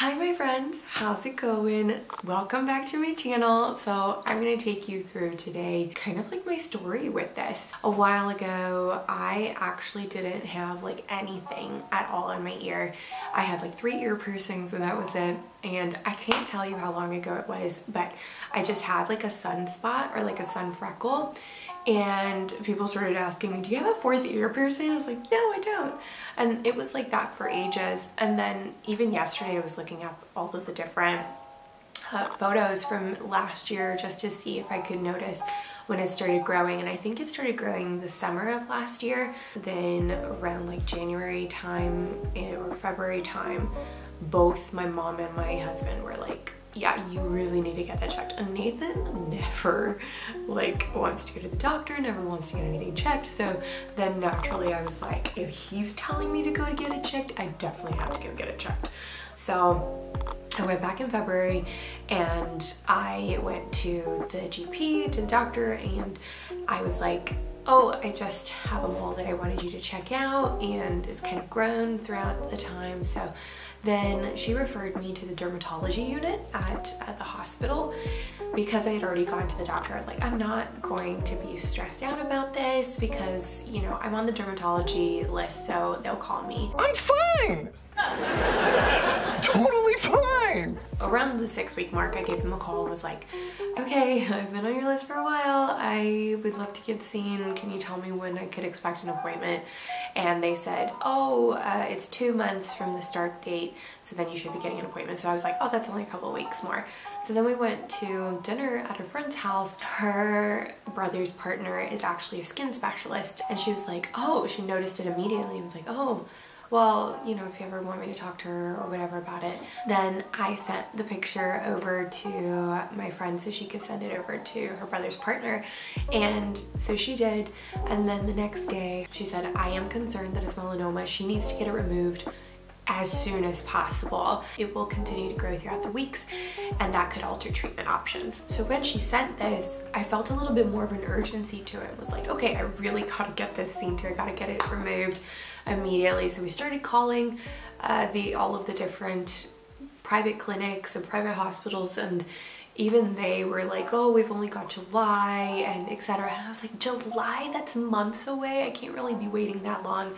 Hi my friends, how's it going? Welcome back to my channel. So I'm gonna take you through today kind of like my story with this. A while ago, I actually didn't have like anything at all in my ear. I had like three ear piercings and that was it. And I can't tell you how long ago it was, but I just had like a sunspot or like a sun freckle and people started asking me, do you have a fourth ear piercing? I was like, no, I don't. And it was like that for ages. And then even yesterday I was looking up all of the different uh, photos from last year just to see if I could notice when it started growing and I think it started growing the summer of last year then around like January time eh, or February time both my mom and my husband were like yeah, you really need to get that checked. And Nathan never like wants to go to the doctor, never wants to get anything checked. So then naturally I was like, if he's telling me to go to get it checked, I definitely have to go get it checked. So I went back in February and I went to the GP, to the doctor, and I was like, oh, I just have a mole that I wanted you to check out and it's kind of grown throughout the time. So then she referred me to the dermatology unit at, at the hospital because I had already gone to the doctor. I was like, I'm not going to be stressed out about this because, you know, I'm on the dermatology list, so they'll call me. I'm fine! totally fine. Around the six week mark, I gave them a call and was like, okay, I've been on your list for a while. I would love to get seen. Can you tell me when I could expect an appointment? And they said, oh, uh, it's two months from the start date. So then you should be getting an appointment. So I was like, oh, that's only a couple weeks more. So then we went to dinner at a friend's house. Her brother's partner is actually a skin specialist. And she was like, oh, she noticed it immediately and was like, oh, well, you know, if you ever want me to talk to her or whatever about it, then I sent the picture over to my friend so she could send it over to her brother's partner. And so she did. And then the next day she said, I am concerned that it's melanoma. She needs to get it removed as soon as possible. It will continue to grow throughout the weeks and that could alter treatment options. So when she sent this, I felt a little bit more of an urgency to it. it was like, okay, I really gotta get this seen to, I gotta get it removed immediately. So we started calling uh, the all of the different private clinics and private hospitals and even they were like, oh, we've only got July and etc. And I was like, July? That's months away. I can't really be waiting that long.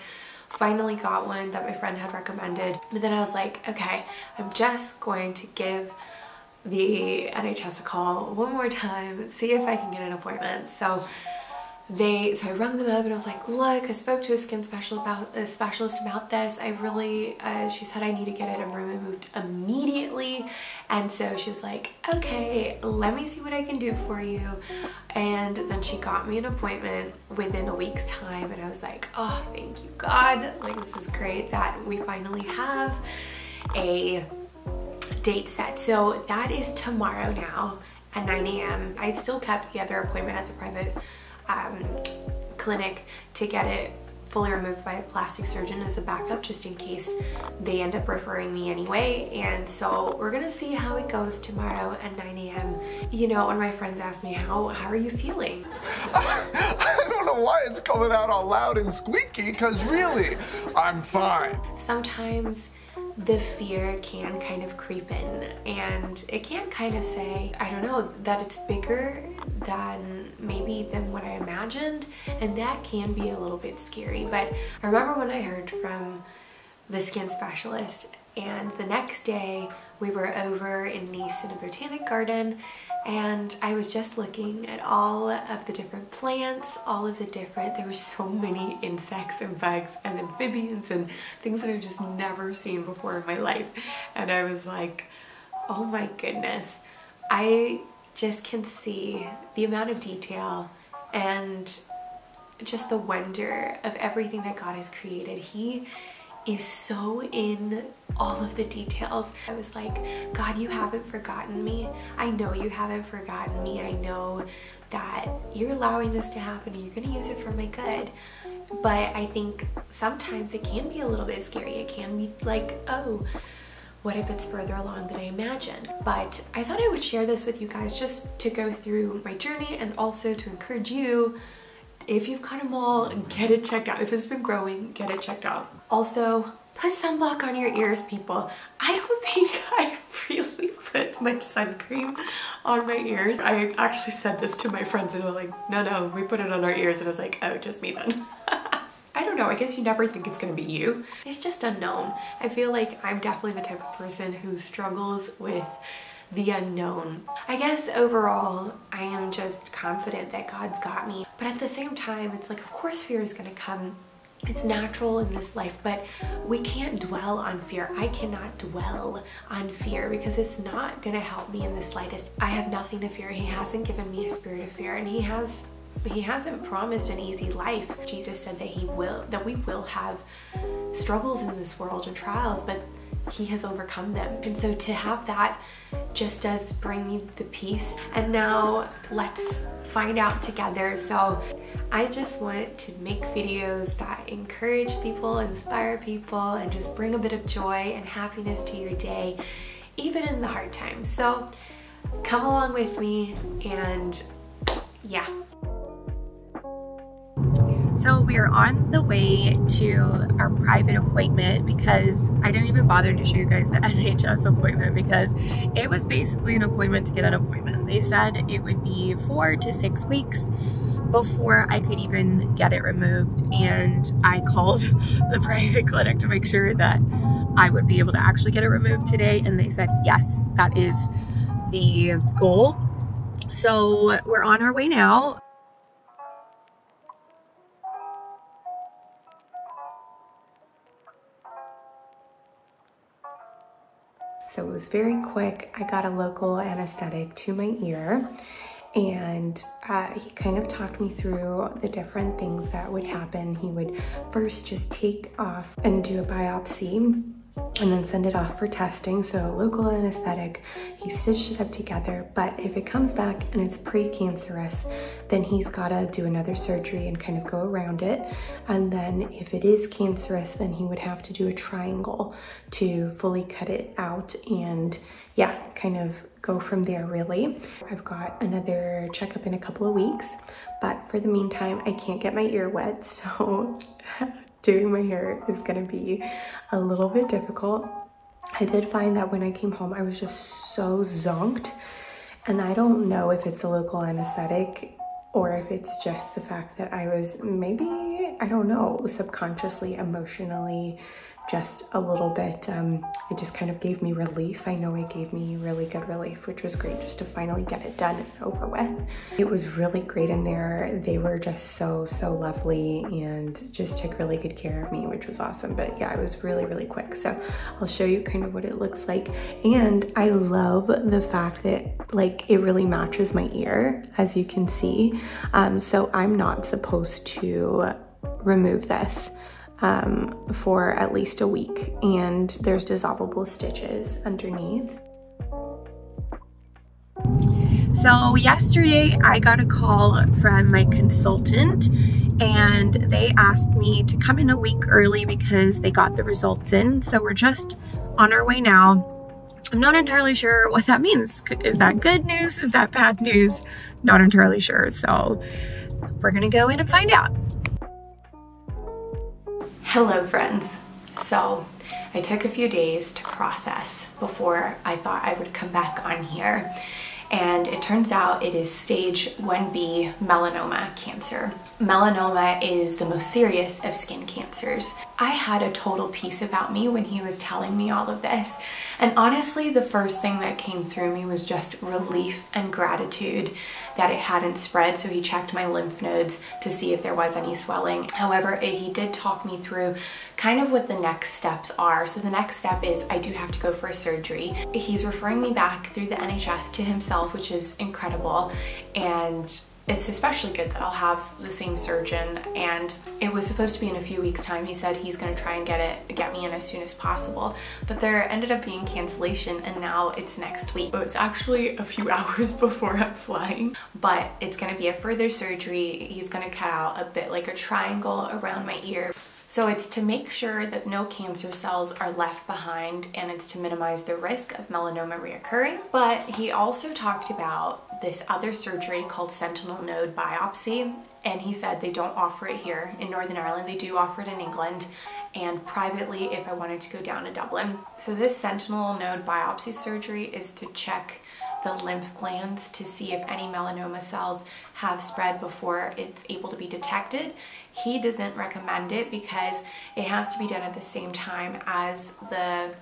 Finally got one that my friend had recommended. But then I was like, okay, I'm just going to give the NHS a call one more time, see if I can get an appointment. So they so I rung them up and I was like look I spoke to a skin special about a specialist about this. I really uh, she said I need to get it removed immediately. And so she was like okay let me see what I can do for you. And then she got me an appointment within a week's time and I was like oh thank you God. Like this is great that we finally have a date set. So that is tomorrow now at 9 a.m. I still kept the other appointment at the private um, clinic to get it fully removed by a plastic surgeon as a backup just in case they end up referring me anyway and so we're gonna see how it goes tomorrow at 9 a.m. You know when my friends ask me how how are you feeling? I don't know why it's coming out all loud and squeaky because really I'm fine. Sometimes the fear can kind of creep in and it can kind of say, I don't know, that it's bigger than maybe than what I imagined and that can be a little bit scary. But I remember when I heard from the skin specialist and the next day we were over in Nice in a botanic garden and I was just looking at all of the different plants, all of the different, there were so many insects and bugs and amphibians and things that I've just never seen before in my life. And I was like, oh my goodness. I just can see the amount of detail and just the wonder of everything that God has created. He is so in all of the details. I was like, God, you haven't forgotten me. I know you haven't forgotten me. I know that you're allowing this to happen you're gonna use it for my good. But I think sometimes it can be a little bit scary. It can be like, oh, what if it's further along than I imagined? But I thought I would share this with you guys just to go through my journey and also to encourage you if you've got a mole, get it checked out. If it's been growing, get it checked out. Also, put sunblock on your ears, people. I don't think I really put much sun cream on my ears. I actually said this to my friends and they were like, no, no, we put it on our ears. And I was like, oh, just me then. I don't know, I guess you never think it's gonna be you. It's just unknown. I feel like I'm definitely the type of person who struggles with the unknown. I guess overall, I am just confident that God's got me. But at the same time, it's like, of course fear is gonna come it's natural in this life, but we can't dwell on fear. I cannot dwell on fear because it's not gonna help me in the slightest. I have nothing to fear. He hasn't given me a spirit of fear and he has he hasn't promised an easy life. Jesus said that he will that we will have struggles in this world and trials, but he has overcome them. And so to have that just does bring me the peace. And now let's find out together. So I just want to make videos that encourage people, inspire people, and just bring a bit of joy and happiness to your day, even in the hard times. So come along with me and yeah. So we are on the way to our private appointment because I didn't even bother to show you guys the NHS appointment because it was basically an appointment to get an appointment. They said it would be four to six weeks before I could even get it removed. And I called the private clinic to make sure that I would be able to actually get it removed today. And they said, yes, that is the goal. So we're on our way now. So it was very quick. I got a local anesthetic to my ear and uh, he kind of talked me through the different things that would happen. He would first just take off and do a biopsy and then send it off for testing. So local anesthetic, he stitched it up together. But if it comes back and it's precancerous, then he's gotta do another surgery and kind of go around it. And then if it is cancerous, then he would have to do a triangle to fully cut it out and yeah, kind of go from there really. I've got another checkup in a couple of weeks, but for the meantime, I can't get my ear wet. So doing my hair is gonna be a little bit difficult. I did find that when I came home, I was just so zonked. And I don't know if it's the local anesthetic or if it's just the fact that I was maybe, I don't know, subconsciously, emotionally just a little bit, um, it just kind of gave me relief. I know it gave me really good relief, which was great just to finally get it done and over with. It was really great in there. They were just so, so lovely and just took really good care of me, which was awesome. But yeah, it was really, really quick. So I'll show you kind of what it looks like. And I love the fact that like it really matches my ear, as you can see. Um, so I'm not supposed to remove this um, for at least a week and there's dissolvable stitches underneath. So yesterday I got a call from my consultant and they asked me to come in a week early because they got the results in. So we're just on our way now. I'm not entirely sure what that means. Is that good news? Is that bad news? Not entirely sure. So we're gonna go in and find out. Hello friends. So I took a few days to process before I thought I would come back on here and it turns out it is stage 1B melanoma cancer. Melanoma is the most serious of skin cancers. I had a total peace about me when he was telling me all of this and honestly the first thing that came through me was just relief and gratitude that it hadn't spread. So he checked my lymph nodes to see if there was any swelling. However, he did talk me through kind of what the next steps are. So the next step is I do have to go for a surgery. He's referring me back through the NHS to himself, which is incredible. And it's especially good that I'll have the same surgeon and it was supposed to be in a few weeks time. He said he's gonna try and get it, get me in as soon as possible. But there ended up being cancellation and now it's next week. it's actually a few hours before I'm flying, but it's gonna be a further surgery. He's gonna cut out a bit like a triangle around my ear. So it's to make sure that no cancer cells are left behind and it's to minimize the risk of melanoma reoccurring. But he also talked about this other surgery called sentinel node biopsy and he said they don't offer it here in Northern Ireland. They do offer it in England and privately if I wanted to go down to Dublin. So this sentinel node biopsy surgery is to check the lymph glands to see if any melanoma cells have spread before it's able to be detected. He doesn't recommend it because it has to be done at the same time as the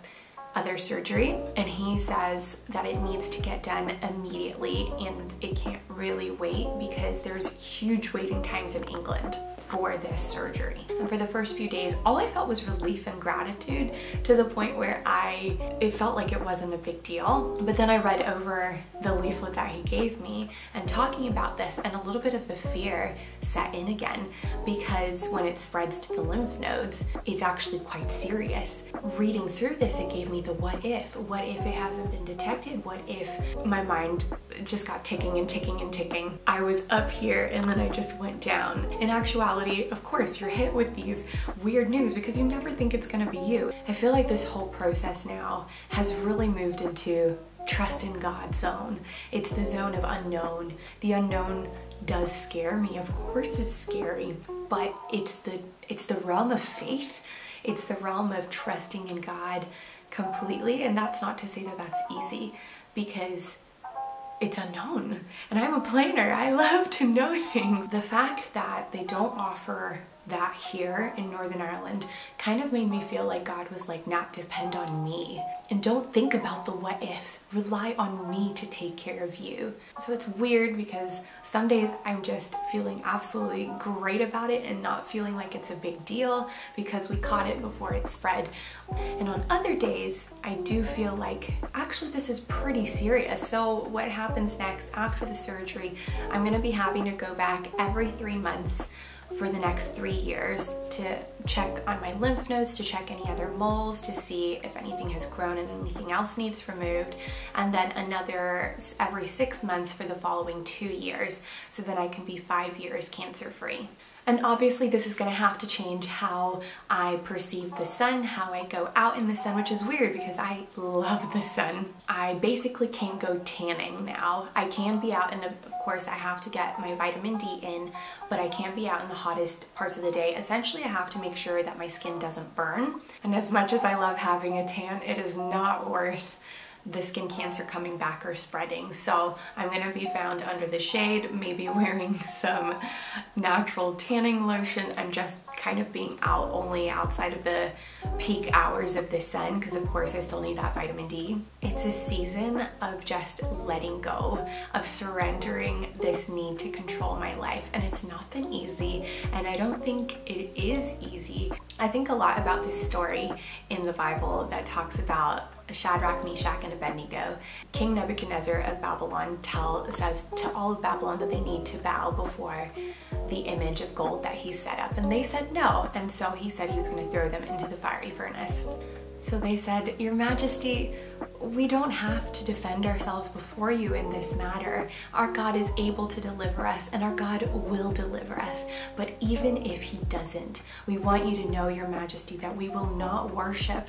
other surgery and he says that it needs to get done immediately and it can't really wait because there's huge waiting times in England for this surgery. And for the first few days, all I felt was relief and gratitude to the point where I, it felt like it wasn't a big deal. But then I read over the leaflet that he gave me and talking about this and a little bit of the fear set in again because when it spreads to the lymph nodes, it's actually quite serious. Reading through this, it gave me the what if. What if it hasn't been detected? What if my mind just got ticking and ticking and ticking? I was up here and then I just went down. In actuality, of course, you're hit with these weird news because you never think it's gonna be you. I feel like this whole process now has really moved into trust in God zone. It's the zone of unknown. The unknown does scare me. Of course it's scary, but it's the it's the realm of faith. It's the realm of trusting in God completely, and that's not to say that that's easy because it's unknown. And I'm a planner. I love to know things. The fact that they don't offer that here in Northern Ireland kind of made me feel like God was like, not depend on me. And don't think about the what ifs. Rely on me to take care of you. So it's weird because some days I'm just feeling absolutely great about it and not feeling like it's a big deal because we caught it before it spread. And on other days, I do feel like actually this is pretty serious. So what happens next after the surgery, I'm gonna be having to go back every three months for the next three years to check on my lymph nodes, to check any other moles, to see if anything has grown and anything else needs removed, and then another every six months for the following two years, so then I can be five years cancer free. And obviously this is gonna have to change how I perceive the sun, how I go out in the sun, which is weird because I love the sun. I basically can not go tanning now. I can be out and of course I have to get my vitamin D in, but I can't be out in the hottest parts of the day. Essentially I have to make sure that my skin doesn't burn. And as much as I love having a tan, it is not worth the skin cancer coming back or spreading. So I'm gonna be found under the shade, maybe wearing some natural tanning lotion. I'm just kind of being out only outside of the peak hours of the sun because of course I still need that vitamin D. It's a season of just letting go, of surrendering this need to control my life and it's not been easy and I don't think it is easy. I think a lot about this story in the Bible that talks about Shadrach, Meshach, and Abednego. King Nebuchadnezzar of Babylon tell, says to all of Babylon that they need to bow before the image of gold that he set up. And they said no. And so he said he was going to throw them into the fiery furnace. So they said, Your Majesty, we don't have to defend ourselves before you in this matter. Our God is able to deliver us and our God will deliver us. But even if he doesn't, we want you to know, Your Majesty, that we will not worship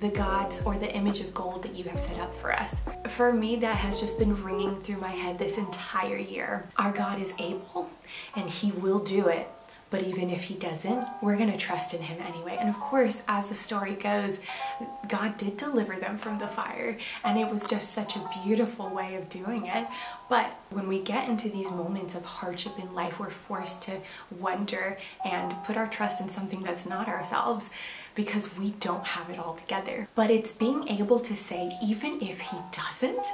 the gods or the image of gold that you have set up for us. For me, that has just been ringing through my head this entire year. Our God is able and he will do it. But even if he doesn't, we're gonna trust in him anyway. And of course, as the story goes, God did deliver them from the fire and it was just such a beautiful way of doing it. But when we get into these moments of hardship in life, we're forced to wonder and put our trust in something that's not ourselves because we don't have it all together. But it's being able to say, even if he doesn't,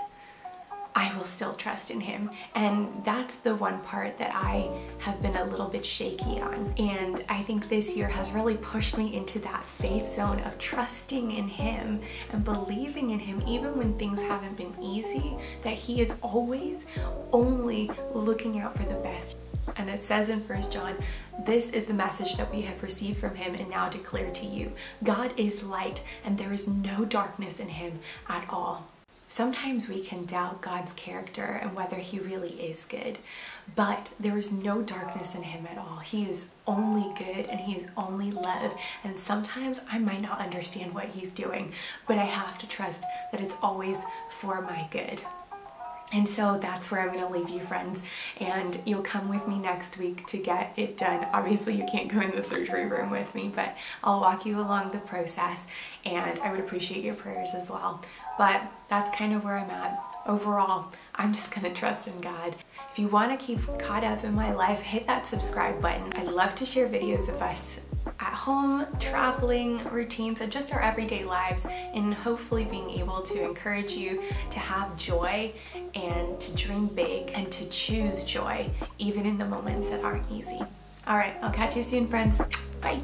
I will still trust in him. And that's the one part that I have been a little bit shaky on. And I think this year has really pushed me into that faith zone of trusting in him and believing in him even when things haven't been easy, that he is always only looking out for the best. And it says in First John, this is the message that we have received from him and now declare to you. God is light and there is no darkness in him at all. Sometimes we can doubt God's character and whether he really is good, but there is no darkness in him at all. He is only good and he is only love. And sometimes I might not understand what he's doing, but I have to trust that it's always for my good. And so that's where I'm gonna leave you friends and you'll come with me next week to get it done. Obviously you can't go in the surgery room with me, but I'll walk you along the process and I would appreciate your prayers as well. But that's kind of where I'm at. Overall, I'm just gonna trust in God. If you wanna keep caught up in my life, hit that subscribe button. I love to share videos of us at home, traveling, routines, and just our everyday lives, and hopefully being able to encourage you to have joy and to dream big and to choose joy, even in the moments that aren't easy. All right, I'll catch you soon, friends. Bye.